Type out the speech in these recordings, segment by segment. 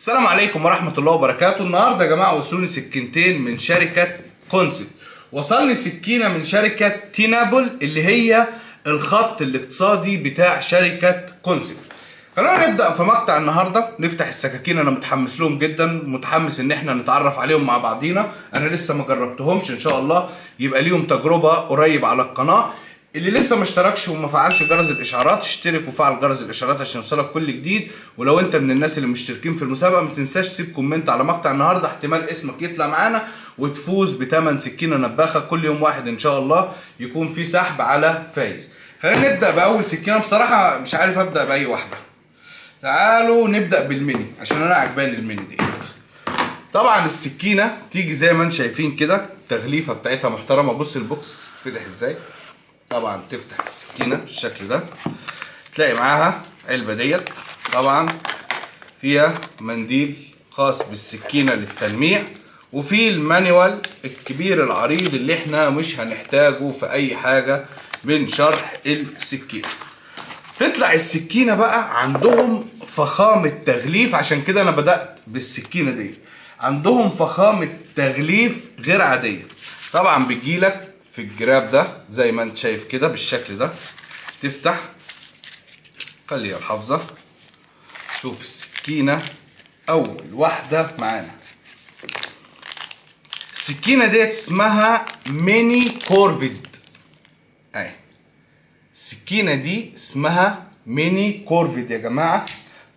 السلام عليكم ورحمة الله وبركاته. النهاردة يا جماعة وصلوني سكينتين من شركة KANSEPT وصلني سكينة من شركة TENABLE اللي هي الخط الاقتصادي بتاع شركة KANSEPT خلونا نبدأ في مقطع النهاردة. نفتح السكاكين أنا متحمس لهم جدا. متحمس إن إحنا نتعرف عليهم مع بعضينا. أنا لسه ما جربتهمش إن شاء الله يبقى ليهم تجربة قريب على القناة. اللي لسه ما اشتركش وما فعلش جرس الإشعارات اشترك وفعل جرس الإشعارات عشان يوصلك كل جديد. ولو انت من الناس اللي مشتركين في المسابقة ما تنساش تسيب comment على مقطع النهارده احتمال اسمك يطلع معانا وتفوز بثمن سكينة نباخة كل يوم واحد إن شاء الله يكون في سحب على فايز. خلينا نبدأ بأول سكينة. بصراحة مش عارف أبدأ بأي واحدة. تعالوا نبدأ بالميني عشان أنا عجباني الميني ديت طبعا السكينة تيجي زي ما أنتم شايفين كده التغليفه بتاعتها محترمة. بص ال box فتح إزاي. طبعا تفتح السكينة بالشكل ده تلاقي معاها علبة ديت. طبعا فيها منديل خاص بالسكينة للتلميع وفي المانيوال الكبير العريض اللي إحنا مش هنحتاجه في أي حاجة من شرح السكينة. تطلع السكينة بقى عندهم فخامة تغليف عشان كده أنا بدأت بالسكينة دي عندهم فخامة تغليف غير عادية. طبعا بتجيلك في الجراب ده زي ما انت شايف كده بالشكل ده. تفتح خليها الحافظة. شوف السكينة أول واحدة معانا. السكينة ديت اسمها Mini Korvid. أهي. السكينة دي اسمها Mini Korvid يا جماعة.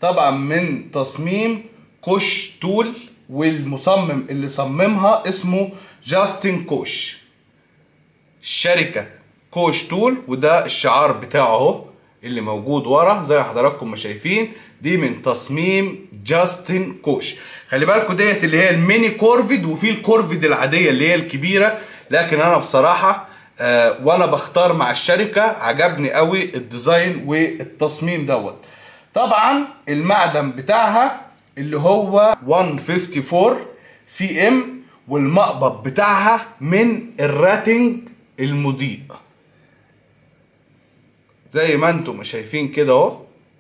طبعا من تصميم Koch Tools والمصمم اللي صممها اسمه Justin Koch. الشركة Koch Tools وده الشعار بتاعه اهو اللي موجود ورا زي ما حضراتكم ما شايفين. دي من تصميم Justin Koch. خلي بالكم ديت اللي هي ال Mini Korvid وفي ال Korvid العادية اللي هي الكبيرة. لكن أنا بصراحة آه وأنا بختار مع الشركة عجبني قوي ال design والتصميم دوت. طبعا المعدن بتاعها اللي هو 154 cm والمقبض بتاعها من الراتنج المضيء. زي ما أنتم شايفين كده اهو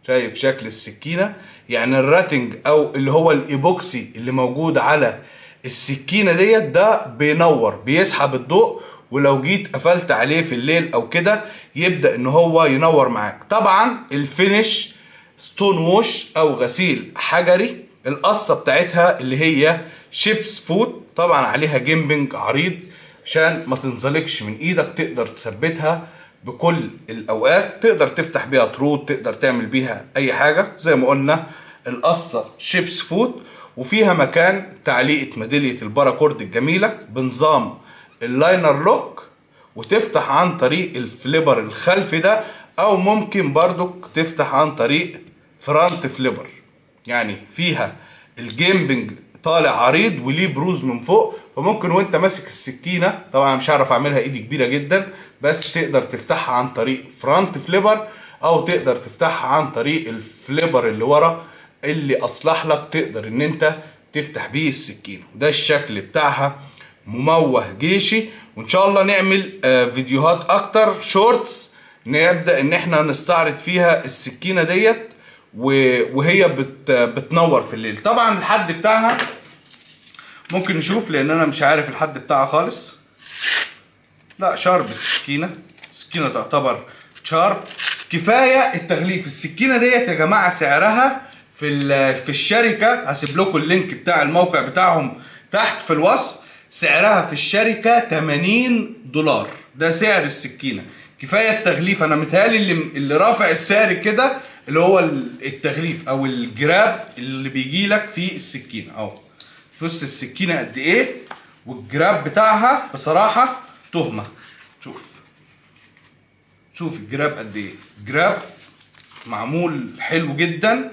شايف شكل السكينة. يعني الراتنج أو اللي هو الإيبوكسي اللي موجود على السكينة ديت ده بينور بيسحب الضوء ولو جيت قفلت عليه في الليل أو كده يبدأ ان هو ينور معاك. طبعا ال finish stone wash أو غسيل حجري القصة بتاعتها اللي هي sheepsfoot طبعا عليها jimping عريض. عشان ما تنزلقش من إيدك تقدر تثبتها بكل الاوقات. تقدر تفتح بيها طرود تقدر تعمل بيها اي حاجة. زي ما قلنا القصة sheepsfoot وفيها مكان تعليقة ميدالية ال paracord الجميلة بنظام ال liner lock وتفتح عن طريق ال flipper الخلفي ده أو ممكن برضك تفتح عن طريق front flipper. يعني فيها ال jimping طالع عريض وليه بروز من فوق فممكن وانت ماسك السكينة طبعا مش هعرف أعملها إيدي كبيرة جدا بس تقدر تفتحها عن طريق front flipper أو تقدر تفتحها عن طريق ال flipper اللي ورا اللي أصلح لك تقدر إن أنت تفتح بيه السكينة. وده الشكل بتاعها. مموه جيشي. وإن شاء الله نعمل فيديوهات أكتر shorts نبدأ إن إحنا نستعرض فيها السكينة ديت. وهي بت بتنور في الليل. طبعا الحد بتاعها ممكن نشوف لأن أنا مش عارف الحد بتاعها خالص. لا sharp السكينة. السكينة تعتبر sharp. كفاية التغليف. السكينة ديت يا جماعة سعرها في في الشركة. هسيب لكم ال link بتاع الموقع بتاعهم تحت في الوصف. سعرها في الشركة 80 دولار. ده سعر السكينة. كفاية التغليف. أنا متهيألي اللي اللي رافع السعر كده اللي هو التغليف أو الجراب اللي بيجي لك في السكينة. أهو. بص السكينة قد إيه؟ والجراب بتاعها بصراحة تهمة. شوف. شوف الجراب قد إيه. جراب معمول حلو جدا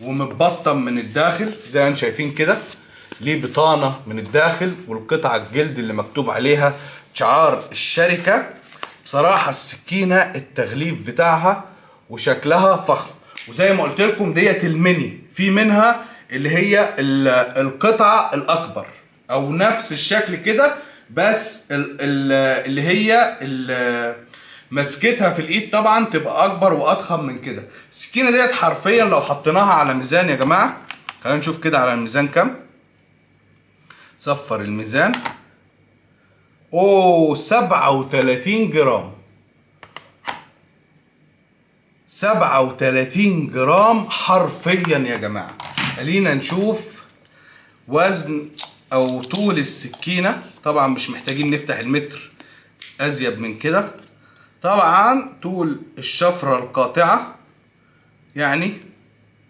ومتبطن من الداخل زي ما شايفين كده. ليه بطانة من الداخل والقطعة الجلد اللي مكتوب عليها شعار الشركة. بصراحة السكينة التغليف بتاعها وشكلها فخم. وزي ما قلت لكم ديت الميني في منها اللي هي القطعة الأكبر. أو نفس الشكل كده بس اللي هي مسكتها في الإيد طبعا تبقى أكبر وأضخم من كده. السكينة ديت حرفيا لو حطيناها على ميزان يا جماعة. خلينا نشوف كده على الميزان كام. صفر الميزان. أوه 37 جرام. 37 جرام حرفيا يا جماعة. خلينا نشوف وزن أو طول السكينة. طبعا مش محتاجين نفتح المتر أزيد من كده. طبعا طول الشفرة القاطعة يعني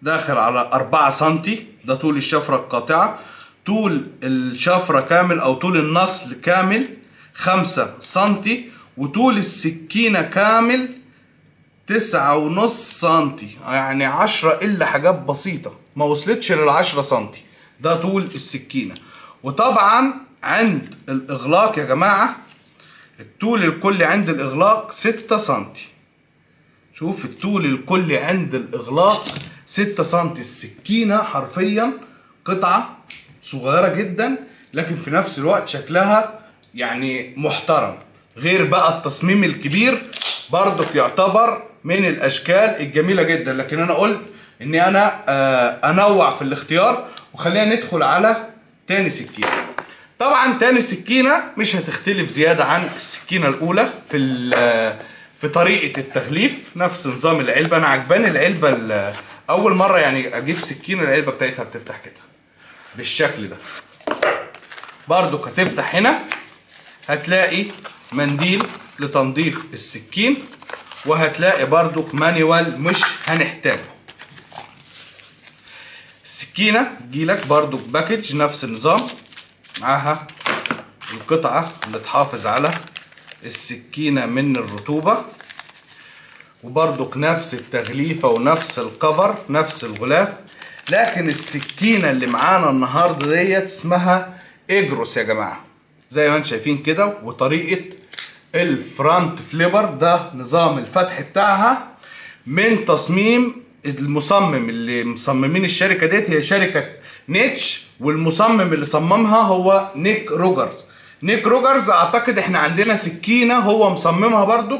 داخل على 4 سنتي ده طول الشفرة القاطعة. طول الشفرة كامل أو طول النصل كامل 5 سنتي وطول السكينة كامل تسعة ونص سنتي. يعني عشرة إلا حاجات بسيطة. ما وصلتش للعشرة سنتي. ده طول السكينة. وطبعا عند الإغلاق يا جماعة الطول الكلي عند الإغلاق ستة سنتي. شوف الطول الكلي عند الإغلاق ستة سنتي. السكينة حرفيا قطعة صغيرة جدا لكن في نفس الوقت شكلها يعني محترم. غير بقى التصميم الكبير برضك يعتبر من الأشكال الجميلة جدا. لكن أنا قلت إني أنا آه، أنوع في الاختيار وخلينا ندخل على تاني سكينة. طبعا تاني سكينة مش هتختلف زيادة عن السكينة الأولى في في طريقة التغليف نفس نظام العلبة. أنا عجباني العلبة ال- أول مرة يعني أجيب سكينة العلبة بتاعتها بتفتح كده بالشكل ده. برضو هتفتح هنا هتلاقي منديل لتنظيف السكين. وهتلاقي برضو manual مش هنحتاجه. السكينة تجيلك برضو package نفس النظام. معاها القطعة اللي تحافظ على السكينة من الرطوبة. وبرضك نفس التغليفة ونفس ال cover نفس الغلاف. لكن السكينة اللي معانا النهاردة ديت اسمها إجروس يا جماعة. زي ما أنتم شايفين كده وطريقة ال front flipper ده نظام الفتح بتاعها من تصميم المصمم اللي مصممين الشركة ديت هي شركة نيتش والمصمم اللي صممها هو نيك روجرز. نيك روجرز أعتقد إحنا عندنا سكينة هو مصممها برضو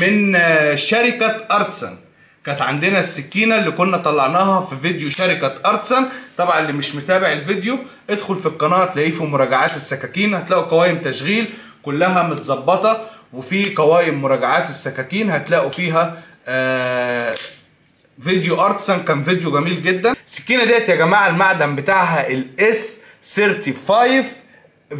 من آه، شركة أرتسن. كانت عندنا السكينة اللي كنا طلعناها في فيديو شركة أرتسن. طبعا اللي مش متابع الفيديو ادخل في القناة تلاقيه في مراجعات السكاكين هتلاقوا قوائم تشغيل كلها متظبطة وفي قوائم مراجعات السكاكين هتلاقوا فيها آه فيديو ارتسن كان فيديو جميل جدا. السكينة ديت يا جماعة المعدن بتاعها ال S 35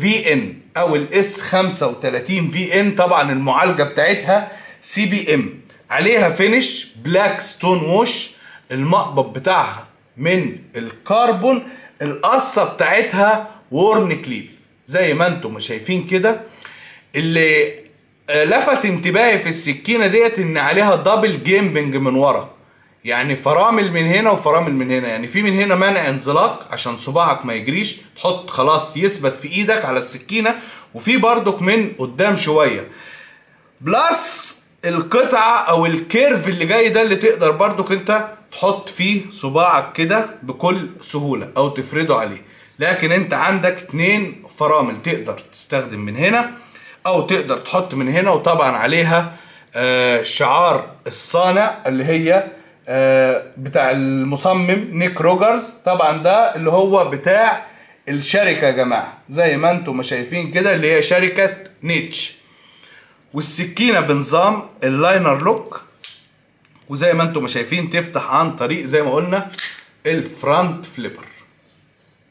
VN أو ال S 35 VN طبعا المعالجة بتاعتها CPM عليها finish black stone wash المقبض بتاعها من الكربون. القصة بتاعتها wharncliffe زي ما أنتم شايفين كده. اللي آه، لفت انتباهي في السكينة ديت إن عليها double jimping من ورا. يعني فرامل من هنا وفرامل من هنا. يعني في من هنا منع انزلاق عشان صباعك ما يجريش تحط خلاص يثبت في إيدك على السكينة وفي برضك من قدام شوية. plus القطعة أو ال curve اللي جاي ده اللي تقدر برضك أنت تحط فيه صباعك كده بكل سهولة أو تفرده عليه. لكن أنت عندك اتنين فرامل تقدر تستخدم من هنا. أو تقدر تحط من هنا وطبعا عليها آه، شعار الصانع اللي هي آه، بتاع المصمم نيك روجرز. طبعا ده اللي هو بتاع الشركة يا جماعة زي ما أنتم ما شايفين كده اللي هي شركة نيتش. والسكينة بنظام ال liner lock. وزي ما أنتم ما شايفين تفتح عن طريق زي ما قلنا ال front flipper.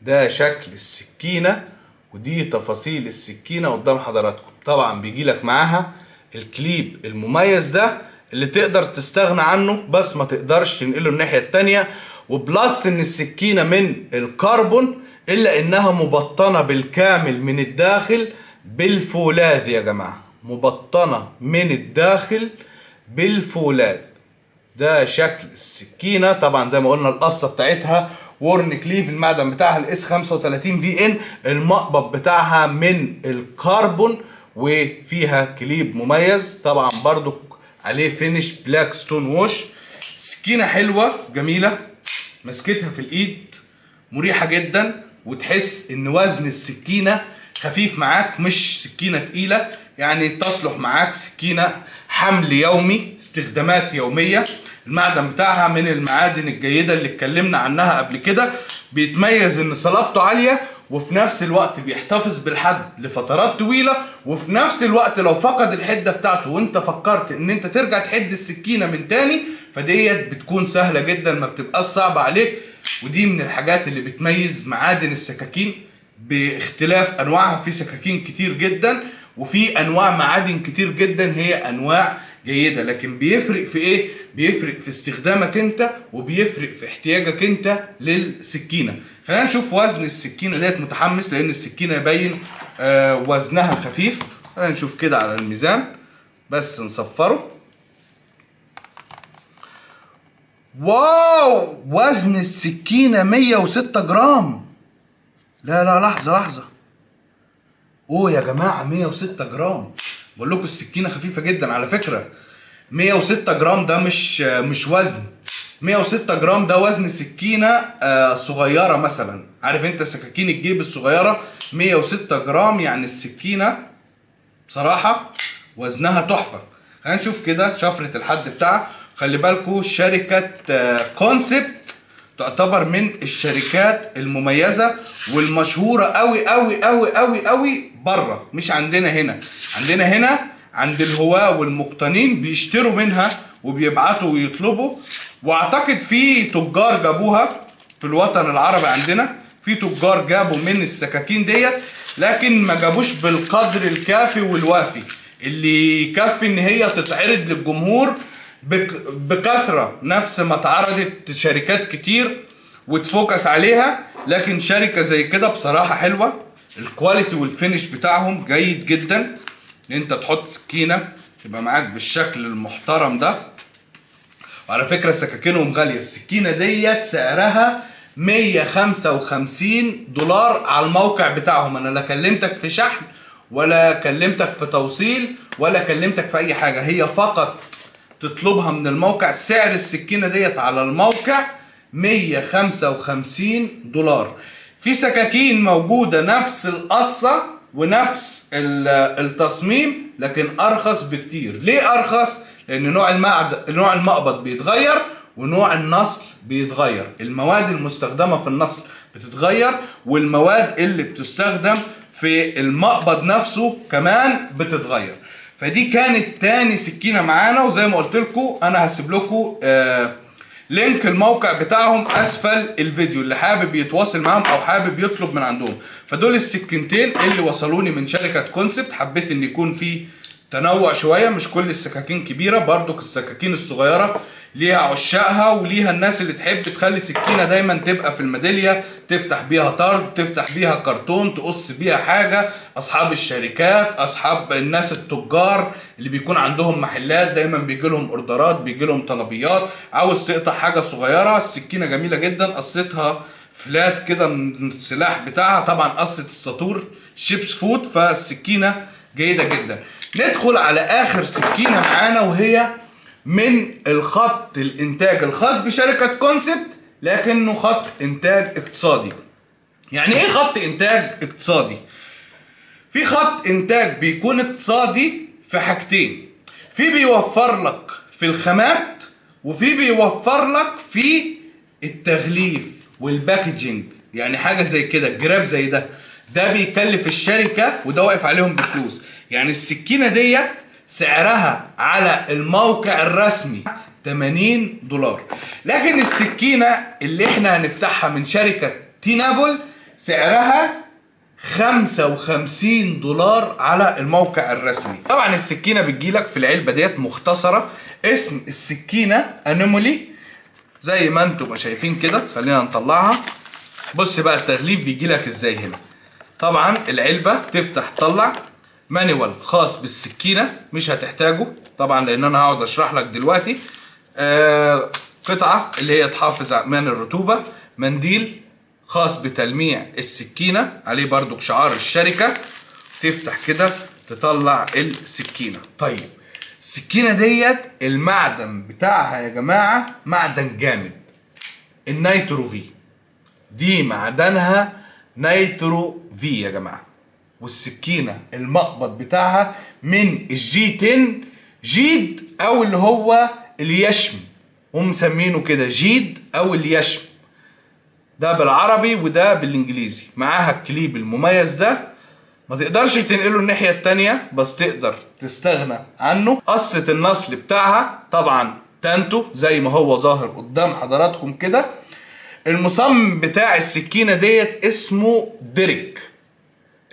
ده شكل السكينة ودي تفاصيل السكينة قدام حضراتكم. طبعا بيجي لك معاها الكليب المميز ده اللي تقدر تستغنى عنه بس ما تقدرش تنقله الناحية التانية. وبلس إن السكينة من الكربون إلا إنها مبطنة بالكامل من الداخل بالفولاذ يا جماعة. مبطنة من الداخل بالفولاذ ده شكل السكينة. طبعا زي ما قلنا القصة بتاعتها wharncliffe المعدن بتاعها ال S 35 VN المقبض بتاعها من الكربون. وفيها كليب مميز. طبعا برضو عليه finish black stone wash سكينة حلوة جميلة. مسكتها في الإيد مريحة جدا. وتحس إن وزن السكينة خفيف معاك مش سكينة تقيلة. يعني تصلح معاك سكينة حمل يومي استخدامات يومية. المعدن بتاعها من المعادن الجيدة اللي اتكلمنا عنها قبل كده. بيتميز إن صلابته عالية وفي نفس الوقت بيحتفظ بالحد لفترات طويلة وفي نفس الوقت لو فقد الحدة بتاعته وانت فكرت ان انت ترجع تحد السكينة من تاني فديت بتكون سهلة جدا ما بتبقاش صعبة عليك. ودي من الحاجات اللي بتميز معادن السكاكين باختلاف أنواعها. في سكاكين كتير جدا وفي أنواع معادن كتير جدا هي أنواع جيدة. لكن بيفرق في إيه؟ بيفرق في استخدامك انت وبيفرق في احتياجك انت للسكينة. خلينا نشوف وزن السكينة ديت متحمس لأن السكينة يبين آه وزنها خفيف. خلينا نشوف كده على الميزان. بس نصفره. واو! وزن السكينة 106 جرام. لا لا لحظة لحظة. أوه يا جماعة 106 جرام. بقول لكم السكينة خفيفة جدا على فكرة. 106 جرام ده مش مش وزن. 106 جرام ده وزن سكينة آه، صغيرة مثلا. عارف انت سكاكين الجيب الصغيرة؟ 106 جرام يعني السكينة بصراحة وزنها تحفة. خلينا نشوف كده شفرة الحد بتاعها. خلي بالكم شركة KANSEPT تعتبر من الشركات المميزة والمشهورة قوي قوي قوي قوي قوي بره مش عندنا هنا. عندنا هنا عند الهواة والمقتنين بيشتروا منها وبيبعتوا ويطلبوا. واعتقد في تجار جابوها في الوطن العربي عندنا. في تجار جابوا من السكاكين ديت لكن ما جابوش بالقدر الكافي والوافي. اللي يكفي إن هي تتعرض للجمهور بك- بكثرة. نفس ما اتعرضت شركات كتير وت focus عليها لكن شركة زي كده بصراحة حلوة. ال quality وال finish بتاعهم جيد جدا. إن أنت تحط سكينة تبقى معاك بالشكل المحترم ده. وعلى فكرة سكاكينهم غالية. السكينة ديت سعرها 155 دولار على الموقع بتاعهم. أنا لا كلمتك في شحن ولا كلمتك في توصيل ولا كلمتك في أي حاجة. هي فقط تطلبها من الموقع. سعر السكينة ديت على الموقع 155 دولار. في سكاكين موجودة نفس القصة ونفس ال- التصميم لكن أرخص بكتير. ليه أرخص؟ لأن نوع المعد نوع المقبض بيتغير ونوع النصل بيتغير. المواد المستخدمة في النصل بتتغير والمواد اللي بتستخدم في المقبض نفسه كمان بتتغير. فدي كانت تاني سكينة معانا وزي ما قلت لكم أنا هسيب لكم آه link الموقع بتاعهم أسفل الفيديو اللي حابب يتواصل معاهم أو حابب يطلب من عندهم. فدول السكينتين اللي وصلوني من شركة Kansept حبيت إن يكون في تنوع شوية مش كل السكاكين كبيرة برضو السكاكين الصغيرة ليها عشاقها وليها الناس اللي تحب تخلي سكينة دايما تبقى في الميدالية تفتح بيها طرد تفتح بيها كرتون تقص بيها حاجة. أصحاب الشركات أصحاب الناس التجار اللي بيكون عندهم محلات دايما بيجي لهم أوردرات بيجي لهم طلبيات. عاوز تقطع حاجة صغيرة السكينة جميلة جدا. قصتها flat كده من السلاح بتاعها. طبعا قصة الساطور sheepsfoot فالسكينة جيدة جدا. ندخل على آخر سكينة معانا وهي من الخط الإنتاج الخاص بشركة Kansept لكنه خط إنتاج اقتصادي. يعني إيه خط إنتاج اقتصادي؟ في خط إنتاج بيكون اقتصادي في حاجتين. في بيوفر لك في الخامات وفي بيوفر لك في التغليف والباكجينج. يعني حاجة زي كده الجراب زي ده. ده بيكلف الشركة وده واقف عليهم بفلوس. يعني السكينة ديت سعرها على الموقع الرسمي 80 دولار. لكن السكينة اللي إحنا هنفتحها من شركة تينابل سعرها 55 دولار على الموقع الرسمي. طبعا السكينة بتجيلك في العلبة ديت مختصرة. اسم السكينة أنيمولي. زي ما أنتم شايفين كده خلينا نطلعها. بص بقى التغليف بيجي لك إزاي هنا. طبعا العلبة تفتح تطلع. مانيوال خاص بالسكينة مش هتحتاجه طبعا لأن أنا هقعد أشرح لك دلوقتي. آه قطعة اللي هي تحافظ من الرطوبة منديل خاص بتلميع السكينة عليه برضو شعار الشركة. تفتح كده تطلع السكينة. طيب السكينة ديت المعدن بتاعها يا جماعة معدن جامد ال Nitro-V. دي معدنها Nitro-V يا جماعة. والسكينة المقبض بتاعها من الجي 10 جيد أو اللي هو اليشم. هم مسمينه كده جيد أو اليشم. ده بالعربي وده بالإنجليزي. معاها الكليب المميز ده. ما تقدرش تنقله الناحية التانية بس تقدر تستغنى عنه. قصة النصل بتاعها طبعا تانتو زي ما هو ظاهر قدام حضراتكم كده. المصمم بتاع السكينة ديت اسمه ديريك.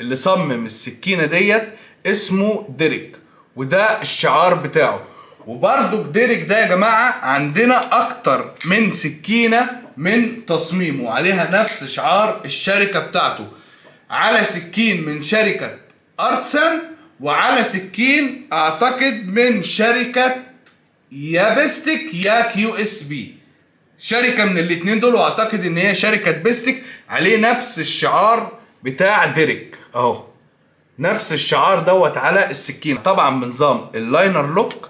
اللي صمم السكينة ديت اسمه ديريك وده الشعار بتاعه. وبرضو ديريك ده يا جماعة عندنا أكتر من سكينة من تصميمه عليها نفس شعار الشركة بتاعته. على سكين من شركة Artisan وعلى سكين أعتقد من شركة يا Bestech يا QSP. شركة من الاتنين دول وأعتقد إن هي شركة Bestech عليه نفس الشعار بتاع ديريك. اهو. نفس الشعار دوت على السكينة. طبعا بنظام ال liner lock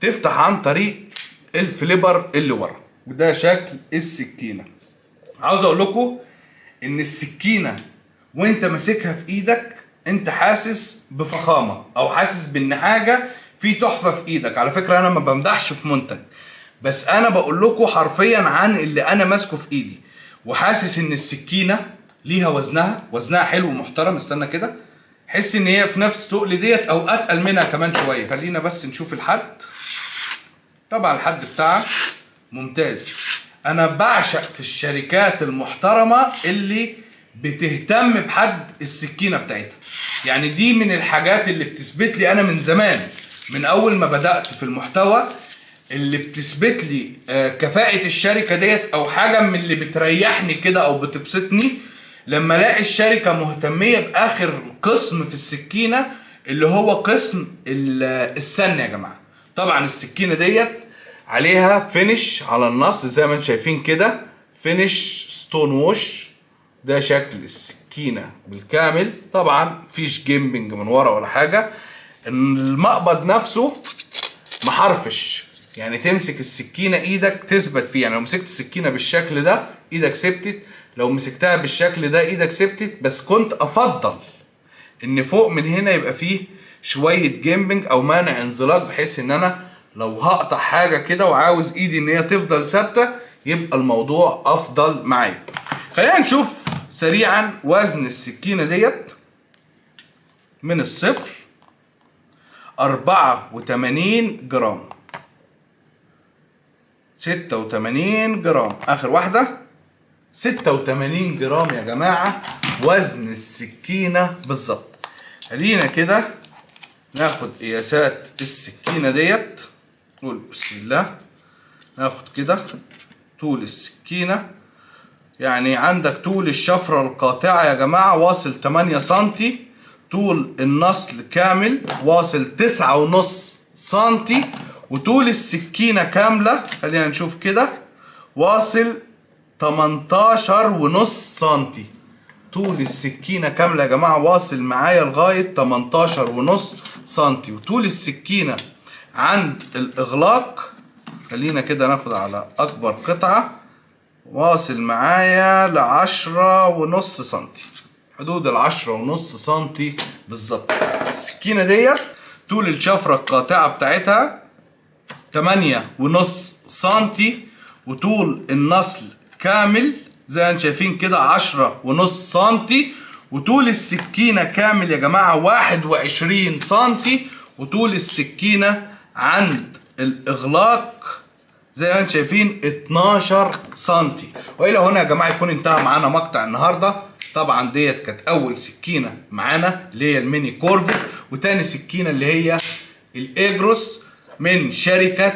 تفتح عن طريق ال flipper اللي ورا. وده شكل السكينة. عاوز أقول لكم ان السكينة وانت ماسكها في إيدك انت حاسس بفخامة أو حاسس بان حاجة في تحفة في إيدك. على فكرة أنا ما بمدحش في منتج بس أنا بقول لكم حرفيا عن اللي أنا ماسكه في ايدي. وحاسس ان السكينة ليها وزنها وزنها حلو ومحترم استنى كده. حس إن هي في نفس تقل ديت أو أتقل منها كمان شوية. خلينا بس نشوف الحد. طبعا الحد بتاعها ممتاز. أنا بعشق في الشركات المحترمة اللي بتهتم بحد السكينة بتاعتها. يعني دي من الحاجات اللي بتثبت لي أنا من زمان. من أول ما بدأت في المحتوى اللي بتثبت لي آه، كفاءة الشركة ديت أو حاجة من اللي بتريحني كده أو بتبسطني لما الاقي الشركة مهتمية بآخر قسم في السكينة اللي هو قسم ال- السن يا جماعة. طبعا السكينة ديت عليها finish على النص زي ما أنتم شايفين كده. finish stonewash ده شكل السكينة بالكامل. طبعا مفيش jimping من ورا ولا حاجة. المقبض نفسه محرفش يعني تمسك السكينة إيدك تثبت فيه. يعني لو مسكت السكينة بالشكل ده إيدك ثبتت. لو مسكتها بالشكل ده إيدك ثبتت بس كنت افضل ان فوق من هنا يبقى فيه شوية jimping أو مانع انزلاق بحيث ان أنا لو هقطع حاجة كده وعاوز ايدي ان هي تفضل ثابتة يبقى الموضوع افضل معايا. خلينا نشوف سريعا وزن السكينة ديت. من الصفر 84 جرام. 86 جرام. آخر واحدة. 86 جرام يا جماعة وزن السكينة بالظبط. خلينا كده ناخد قياسات السكينة ديت. نقول بسم الله. ناخد كده طول السكينة. يعني عندك طول الشفرة القاطعة يا جماعة واصل 8 سنتي. طول النصل كامل واصل تسعة ونص سنتي. وطول السكينة كاملة خلينا نشوف كده واصل 18 ونص سنتي. طول السكينة كاملة يا جماعة واصل معايا لغاية 18 ونص سنتي. وطول السكينة عند الإغلاق خلينا كده ناخد على أكبر قطعة واصل معايا لعشرة ونص سنتي. حدود العشرة ونص سنتي بالظبط. السكينة ديت طول الشفرة القاطعة بتاعتها تمانية ونص سنتي وطول النصل كامل زي ما أنتم شايفين كده عشرة ونص سنتي. وطول السكينة كامل يا جماعة واحد وعشرين سنتي. وطول السكينة عند الإغلاق زي ما أنتم شايفين 12 سنتي. وإلى هنا يا جماعة يكون انتهى معانا مقطع النهارده. طبعا ديت كانت أول سكينة معانا اللي هي ال Mini Korvid وتاني سكينة اللي هي الاجروس من شركة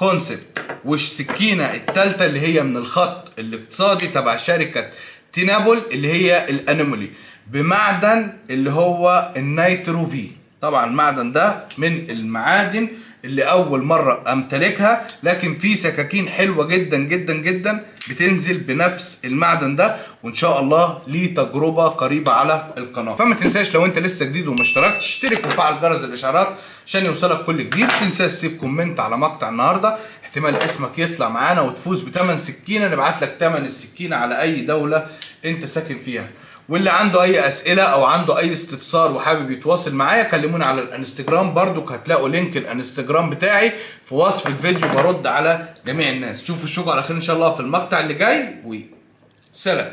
Kansept والسكينه الثالثه اللي هي من الخط الاقتصادي تبع شركة Tenable اللي هي ال Anomaly بمعدن اللي هو ال Nitro-V طبعا المعدن ده من المعادن اللي أول مرة أمتلكها لكن في سكاكين حلوة جدا جدا جدا بتنزل بنفس المعدن ده وإن شاء الله ليه تجربة قريبة على القناة. فما تنساش لو أنت لسه جديد وما اشتركتش اشترك وفعل جرس الإشعارات عشان يوصلك كل جديد. ما تنساش تسيب comment على مقطع النهارده. احتمال اسمك يطلع معانا وتفوز بثمن سكينة. نبعت لك ثمن السكينة على أي دولة أنت ساكن فيها. واللي عنده أي أسئلة أو عنده أي استفسار وحابب يتواصل معايا كلموني على الانستجرام. برضو هتلاقوا لينك الانستجرام بتاعي في وصف الفيديو برد على جميع الناس. شوفوا الشغل على خير إن شاء الله في المقطع اللي جاي و سلام